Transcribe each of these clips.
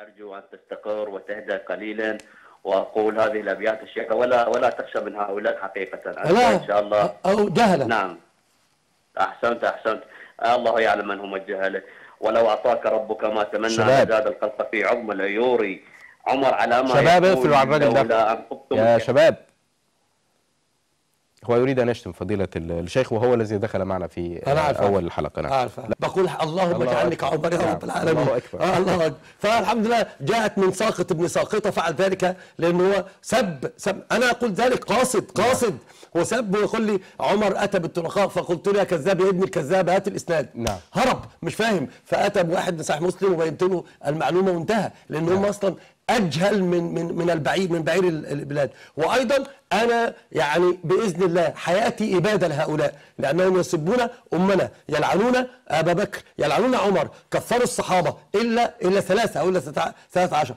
أرجو أن تستقر وتهدأ قليلا وأقول هذه الأبيات الشيخ ولا ولا تخشى من هؤلاء حقيقة. لا إن شاء الله. أو جهله نعم. أحسنت أحسنت. الله يعلم من هم الجهله ولو أعطاك ربك ما تمنى. لزاد الخلق في عظم العيور. عمر على ما شباب اقفلوا على الراجل ده. أن يا شباب. هو يريد أن يشتم فضيلة ال- الشيخ وهو الذي دخل معنا في أنا عارف. أول الحلقة نعم عارف بقول اللهم الله اجعلني أكبر. كعمر يا نعم. رب العالمين الله أكبر. آه الله أكبر فالحمد لله جاءت من ساقط ابن ساقطه فعل ذلك لأنه هو سب سب أنا أقول ذلك قاصد قاصد هو سب ويقول لي عمر أتى بالطلقاء فقلت له يا كذاب يا ابن الكذاب هات الإسناد نعم. هرب مش فاهم فأتى بواحد من صحيح مسلم وبينت له المعلومة وانتهى لأن هم أصلا أجهل من من من البعيد من بعير ال- البلاد. وأيضا أنا يعني بإذن الله حياتي إبادة لهؤلاء لأنهم يسبون أمنا يلعنون أبا بكر يلعنون عمر كفروا الصحابة الا إلا ثلاثة أو إلا ثلاثة عشر.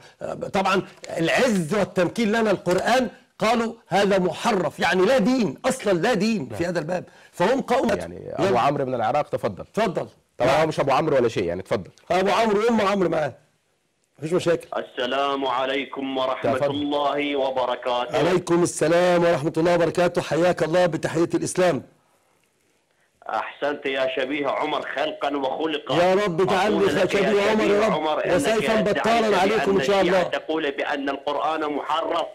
طبعا العز والتمكين لنا القرآن قالوا هذا محرف يعني لا دين أصلا لا دين في هذا الباب. فهم قوم يعني أبو عمرو من العراق تفضل. اتفضل طبعا هو مش أبو عمرو ولا شيء يعني تفضل. أبو عمرو وام عمرو معاه. مفيش مشاكل. السلام عليكم ورحمة تفضل. الله وبركاته. عليكم السلام ورحمة الله وبركاته. حياك الله بتحية الإسلام. أحسنت يا شبيه عمر خلقا وخلقا. يا رب أقول لك شبيه يا عمر يا رب، وسيفاً بطالاً عليكم بأن إن شاء الله. تقول بأن القرآن محرف.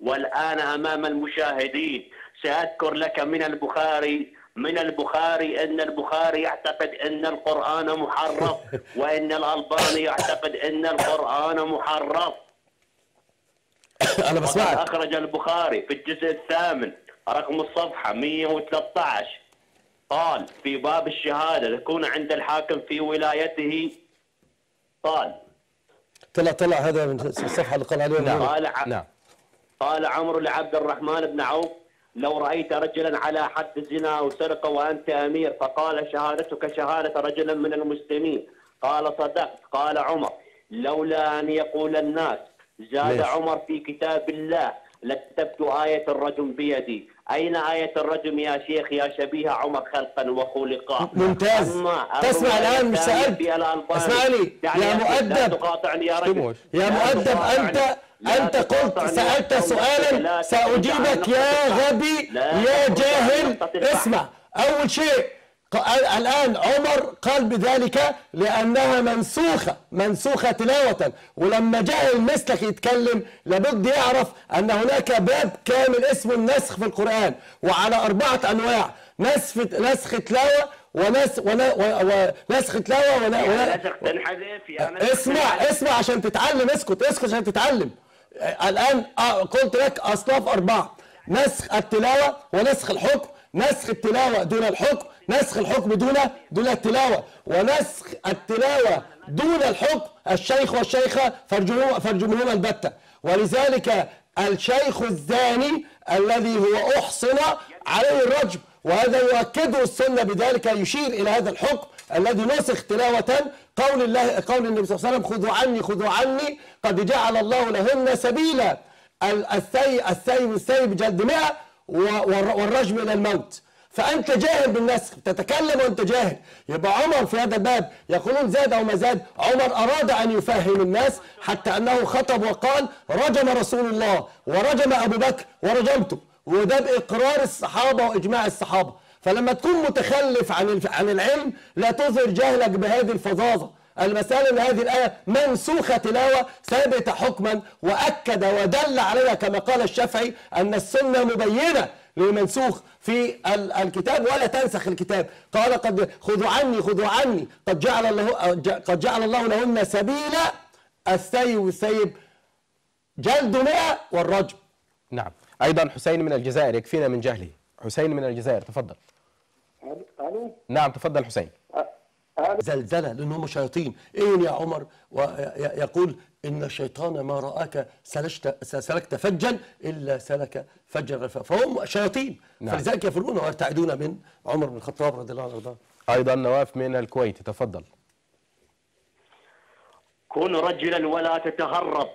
والآن أمام المشاهدين سأذكر لك من البخاري من البخاري إن البخاري يعتقد إن القرآن محرف وإن الألباني يعتقد إن القرآن محرف. أنا بسمعك. أخرج البخاري في الجزء الثامن رقم الصفحة 113 قال في باب الشهادة تكون عند الحاكم في ولايته. قال طلع طلع هذا من الصفحة اللي قال عليها نعم. قال نعم. قال عمرو لعبد الرحمن بن عوف لو رأيت رجلا على حد الزنا أو سرقة وأنت أمير فقال شهادتك شهادة رجل من المسلمين قال صدقت قال عمر لولا أن يقول الناس زاد ليش؟ عمر في كتاب الله لكتبت آية الرجم بيدي أين آية الرجم يا شيخ يا شبيه عمر خلقا وخلقا ممتاز. تسمع الآن مش الثانية سألت. اسمعني، يعني يا مؤدب. يا مؤدب. أنت أنت قلت. سألت لا سؤالا سأجيبك يا غبي يا جاهل. اسمع أول شيء الآن عمر قال بذلك لأنها منسوخة منسوخة تلاوة ولما جاء المسلك يتكلم لابد يعرف أن هناك باب كامل اسمه النسخ في القرآن وعلى أربعة أنواع نسخ نسخ تلاوة ونس ون- و- ونسخ تلاوة ون- يا ون- نسخ تنحذف يا نسخ اسمع. اسمع عشان تتعلم اسكت اسكت عشان تتعلم آه، الآن آه، قلت لك أصناف أربعة. نسخ التلاوة ونسخ الحكم. نسخ التلاوة دون الحكم. نسخ الحكم دون دون التلاوة. ونسخ التلاوة دون الحكم. الشيخ فارجموه- فارجموهما البتة. ولذلك الشيخ الزاني الذي هو أحصن عليه الرجم وهذا يؤكده السنة بذلك يشير إلى هذا الحكم الذي نسخ تلاوة قول الله قول النبي صلى الله عليه وسلم خذوا عني خذوا عني قد جعل الله لهن سبيلا. ال- السي السيب السيب جلد 100 و- والر- والرجم إلى الموت. فأنت جاهل بالنسخ تتكلم وأنت جاهل. يبقى عمر في هذا الباب يقولون زاد أو ما زاد. عمر أراد أن يفهم الناس حتى أنه خطب وقال رجم رسول الله ورجم أبو بكر ورجمته. وده بإقرار الصحابة وإجماع الصحابة. فلما تكون متخلف عن. عن العلم لا تظهر جهلك بهذه الفظاظة. المسألة أن هذه الآية منسوخة تلاوة ثابتة حكما وأكد ودل عليها كما قال الشافعي أن السنة مبينة للمنسوخ في ال- الكتاب ولا تنسخ الكتاب. قال قد خذوا عني خذوا عني قد جعل الله قد جعل الله لهن سبيلا السيب والسيب. جلد مئة والرجم. نعم. أيضا حسين من الجزائر يكفينا من جهله. حسين من الجزائر تفضل. ألو؟ نعم تفضل حسين. زلزلة لأنهم شياطين. إيه يا عمر؟ ويقول إن الشيطان ما رآك سلشت سلكت فجا إلا سلك فجا فهم شياطين. نعم. فلذلك يفرون ويرتعدون من عمر بن الخطاب رضي الله عنه. وارضاه أيضا نواف من الكويت تفضل. كن رجلا ولا تتهرب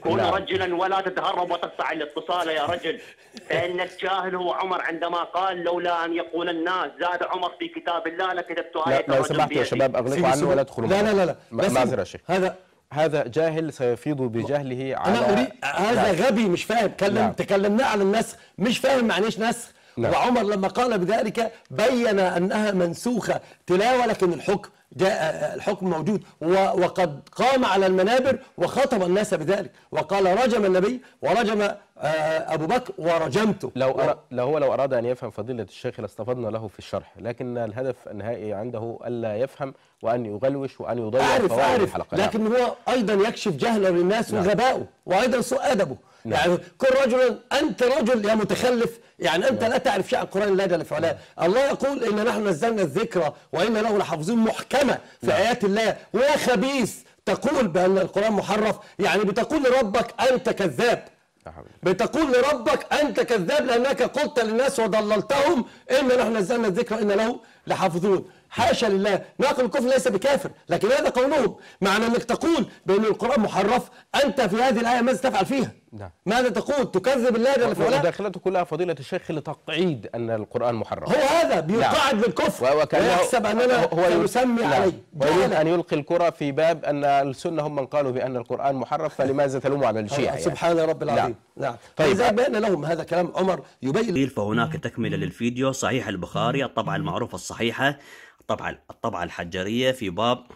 كن. رجلا ولا تتهرب وتقطع الاتصال يا رجل فإن الجاهل هو عمر عندما قال لولا أن يقول الناس زاد عمر في كتاب الله لكتبت لا آية لو سمحت يا. شباب اغلقوا سيدي عنه. ولا تدخلوا لا. لا لا لا م- بس معذره يا شيخ هذا هذا جاهل سيفيض بجهله على أنا اريد هذا نعم. غبي مش فاهم كلم نعم. تكلمنا عن النسخ مش فاهم معنيش نسخ نعم. وعمر لما قال بذلك بين أنها منسوخة تلاوة لكن الحكم جاء الحكم موجود وقد قام على المنابر وخطب الناس بذلك وقال رجم النبي ورجم آه، أبو بكر ورجمته لو أرى لو هو لو أراد أن يفهم فضيلة الشيخ لاستفدنا له في الشرح لكن الهدف النهائي عنده ألا يفهم وأن يغلوش وأن يضيع فوائد أعرف الحلقة نعم. لكن هو أيضا يكشف جهلا للناس نعم. وغبائه وأيضا سوء أدبه نعم. يعني كن رجلا أنت رجل يا متخلف. يعني أنت لا تعرف شيء عن القرآن الله جل في علاه الله يقول إن نحن نزلنا الذكر وإن له لحافظين محكمة في آيات الله. ويا خبيث تقول بأن القرآن محرف. يعني بتقول لربك أنت كذاب. لا. بتقول لربك أنت كذاب لأنك قلت للناس وضللتهم إن نحن نزلنا الذكر ان له لحافظون. حاشا لله. ناقل الكفر ليس بكافر لكن هذا قولهم. معنى أنك تقول بأن القرآن محرف أنت في هذه الآية ماذا تفعل فيها؟ نعم. ماذا تقول؟ تكذب الله جل في علاه وداخلته كلها فضيلة الشيخ لتقعيد أن القرآن محرف. هو هذا بيقعد بالكفر وكأنه- ويحسب أننا هو سنسمي نعم. عليه. ويريد. أن يلقي الكرة في باب أن السنة هم من قالوا بأن القرآن محرف فلماذا تلوموا على الشيعة يعني؟ سبحان رب العظيم. نعم. طيب. طيب بين لهم هذا كلام عمر يبين فهناك تكملة للفيديو. صحيح البخاري الطبعة المعروفة الصحيحة الطبعة الطبعة الحجرية في باب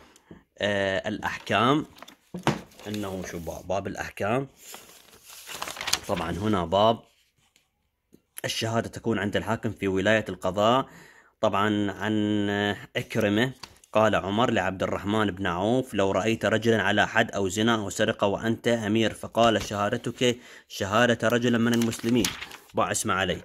آه الأحكام. إنه شو باب؟ باب الأحكام. طبعا هنا باب الشهادة تكون عند الحاكم في ولاية القضاء. طبعا عن أكرمة قال عمر لعبد الرحمن بن عوف لو رأيت رجلا على حد أو زنا أو سرقة وأنت أمير فقال شهادتك شهادة رجل من المسلمين. ضع اسم عليه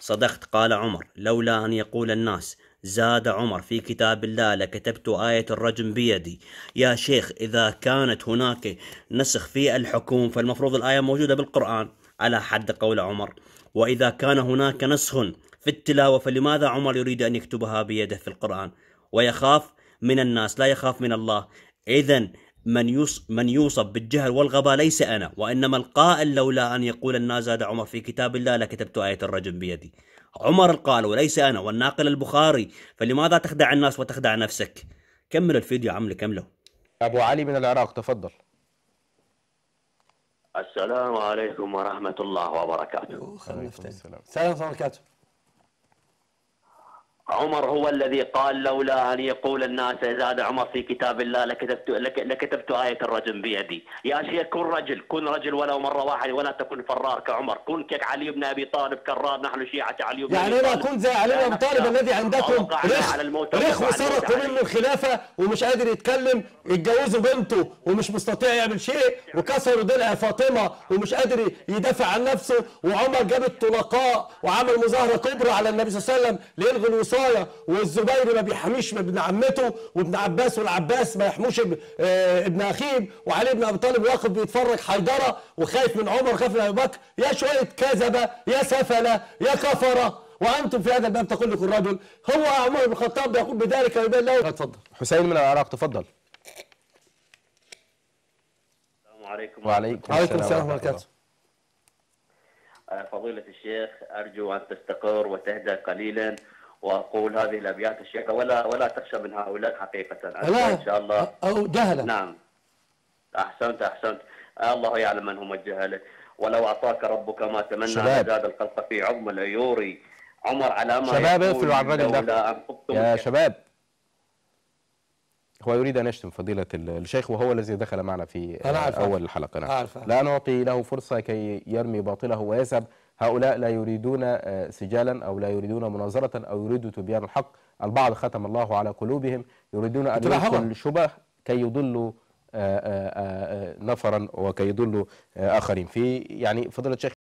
صدقت. قال عمر. لولا أن يقول الناس زاد عمر في كتاب الله لكتبت آية الرجم بيدي. يا شيخ إذا كانت هناك نسخ في الحكم فالمفروض الآية موجودة بالقرآن. على حد قول عمر. وإذا كان هناك نسخ في التلاوة فلماذا عمر يريد أن يكتبها بيده في القرآن؟ ويخاف من الناس لا يخاف من الله. إذا من يوص من يوصف بالجهل والغباء ليس أنا وإنما القائل لولا أن يقول الناس زاد عمر في كتاب الله لكتبت آية الرجم بيدي. عمر القائل وليس أنا والناقل البخاري فلماذا تخدع الناس وتخدع نفسك؟ كمل الفيديو عملي كمله أبو علي من العراق تفضل. السلام عليكم ورحمة الله وبركاته. السلام. سلام ورحمه الله وبركاته عمر هو الذي قال لولا أن يقول الناس زاد عمر في كتاب الله لكتبت لك لكتبت آية الرجم بيدي. يا شيخ كن رجل كن رجل ولو مرة واحدة ولا تكن فرار كعمر. كن كعلي بن أبي طالب كرار نحن شيعة علي بن يعني أبي طالب. اكون زي علي بن أبي طالب الذي عندكم رخ على الموت رخ وسرقوا منه الخلافة ومش قادر يتكلم اتجوزوا بنته ومش مستطيع يعمل شيء وكسروا ضلع فاطمة ومش قادر يدافع عن نفسه وعمر جاب الطلقاء وعمل مظاهرة كبرى على النبي صلى الله عليه وسلم ليلغي الوصايه والزبير ما بيحميش ابن عمته وابن عباس والعباس ما يحموش آه، ابن أخيه وعلي بن أبي طالب واقف بيتفرج حيدرة وخايف من عمر وخايف من أبي بكر. يا شوية كذبة يا سفلة يا كفرة. وأنتم في هذا الباب تقول لكم الرجل هو عمر بن الخطاب يقول بذلك ويبين له اتفضل. حسين من العراق تفضل. السلام عليكم. وعليكم عليكم السلام ورحمة الله وبركاته فضيلة الشيخ أرجو أن تستقر وتهدأ قليلا. وأقول هذه الأبيات الشيخ ولا ولا تخشى من هؤلاء لا إن شاء الله. أو جهلا نعم. أحسنت آه، الله يعلم من هم الجهلة. ولو أعطاك ربك ما تمنى. لزاد الخلق في عظم العيور. عمر على ما شباب اقفلوا على الراجل ده. يا شباب. هو يريد أن يشتم فضيلة ال- الشيخ وهو الذي دخل معنا في أنا عارف. أول الحلقة. نعم. لا نعطي له فرصة كي يرمي باطله ويذهب. هؤلاء لا يريدون آه، سجالا أو لا يريدون مناظرة أو يريدوا تبيان الحق البعض ختم الله على قلوبهم يريدون أن. يلقوا الشبه كي يضلوا آه، آه، نفرا وكي يضلوا آخرين في يعني فضيلة الشيخ